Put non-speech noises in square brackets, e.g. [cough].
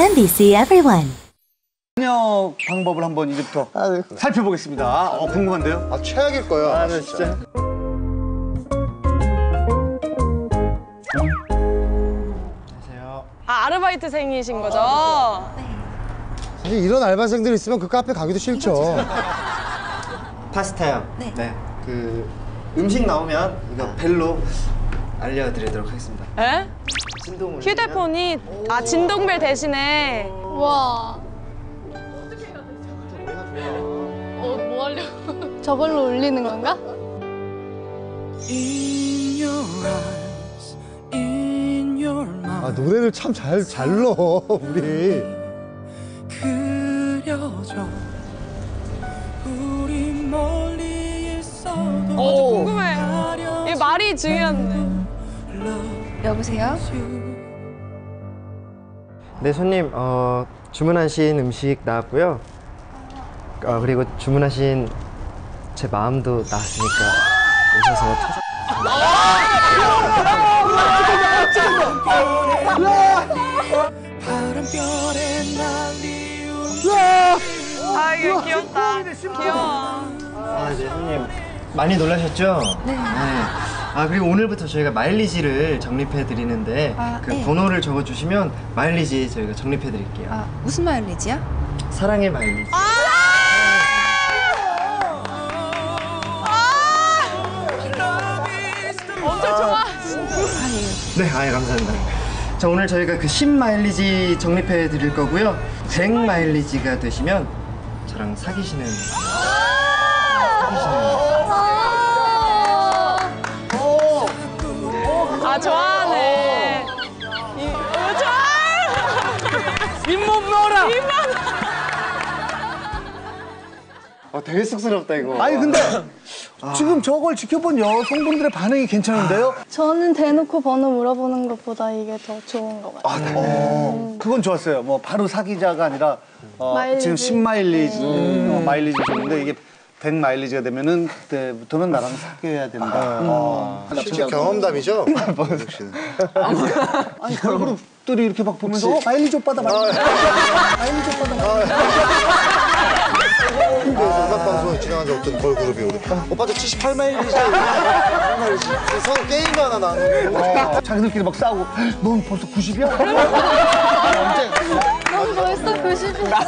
NBC Everyone. 번역 방법을 한번 이제부터 살펴보겠습니다. 어, 궁금한데요? 아 최악일 거야. 아, 진짜. 아, 아르바이트생이신 거죠? 사실 이런 알바생들 있으면 그 카페 가기도 싫죠. 파스타요. 네. 그 음식 나오면 이거 벨로 알려드리도록 하겠습니다. 에? 진동을 휴대폰이 아 진동벨 대신에 와. 어, 뭐 하려고? 저걸로 울리는 건가? 아 노래를 참 잘 잘 넣어 우리. 어 궁금해. 이 말이 중요한데. 여보세요? 네 손님 어, 주문하신 음식 나왔고요. 어, 그리고 주문하신 제 마음도 나왔으니까 오셔서 찾아. 아 이거 귀엽다. 귀여워. 아, 네 손님 많이 놀라셨죠? 네. 아 그리고 오늘부터 저희가 마일리지를 적립해 드리는데 아, 그 네. 번호를 적어 주시면 마일리지 저희가 적립해 드릴게요. 아, 무슨 마일리지야? 사랑의 마일리지. 엄청 좋아. 네, 아예 감사합니다. 자, 오늘 저희가 그 10마일리지 적립해 드릴 거고요. 100마일리지가 되시면 저랑 사귀시는 아 좋아하네. 이, 어, 좋아. 잇몸 넣어라. 잇몸. 어, 되게 쑥스럽다 이거. 아니 근데 지금 저걸 지켜본 여성분들의 반응이 괜찮은데요? 저는 대놓고 번호 물어보는 것보다 이게 더 좋은 것 같아요. 어, 그건 좋았어요. 뭐 바로 사귀자가 아니라 어, 마일리지. 지금 10마일리지 어, 마일리지 줬는데 이게 100 마일리지가 되면은 그때부터는 나랑 사귀어야 된다. 어. 실제 경험담이죠. [laughs] 박은숙 씨는. 아니 걸그룹들이 이렇게 막 보면서 어, 마일리지 오빠다 마일리지 마일리지 오빠다 마일리지 그래서 음악 방송에 진행하는 어떤 걸그룹이 우리 오빠 저 78마일이죠. 78마일이지. 서로 게임도 하나 나누고. 자기들끼리 막 싸우고 넌 벌써 90이야? 너무 벌써 90이. 나